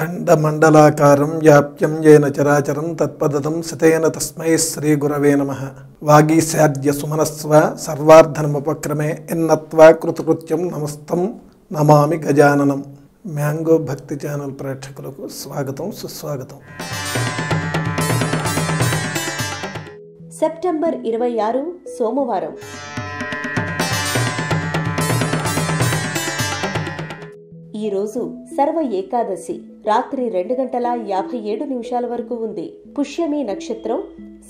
అఖండమండలాకారం వ్యాప్యం ఏన చరాచరం తత్పదం సితేన తస్మై శ్రీ గురవే నమ వాగీశాద్య సుమనస్వ సర్వార్ధనముపక్రమే ఎన్నత్వా కృతకృత్యం నమస్తం నమామి గజాననం మ్యాంగో భక్తి ఛానల్ ప్రేక్షకులకు స్వాగతం సుస్వాగతం సెప్టెంబర్ ఇరవై ఆరు సోమవారం ఈరోజు సర్వ ఏకాదశి. రాత్రి రెండు గంటల యాభై ఏడు నిమిషాల వరకు ఉంది. పుష్యమి నక్షత్రం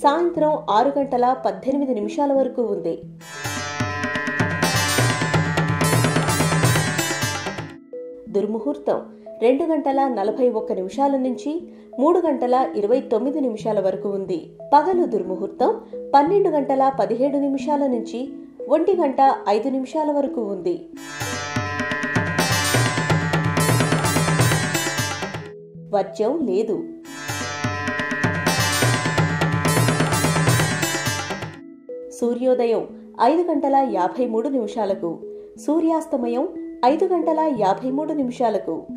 సాయంత్రం ఆరు గంటల పద్దెనిమిది నిమిషాల వరకు ఉంది. దుర్ముహూర్తం రెండు గంటల నలభై ఒక్క నిమిషాల నుంచి మూడు గంటల ఇరవై తొమ్మిది నిమిషాల వరకు ఉంది. పగలు దుర్ముహూర్తం పన్నెండు గంటల పదిహేడు నిమిషాల నుంచి ఒంటి గంట ఐదు నిమిషాల వరకు ఉంది. వర్జం లేదు. సూర్యోదయం ఐదు గంటల యాభై మూడు నిమిషాలకు. సూర్యాస్తమయం ఐదు గంటల యాభై మూడు నిమిషాలకు.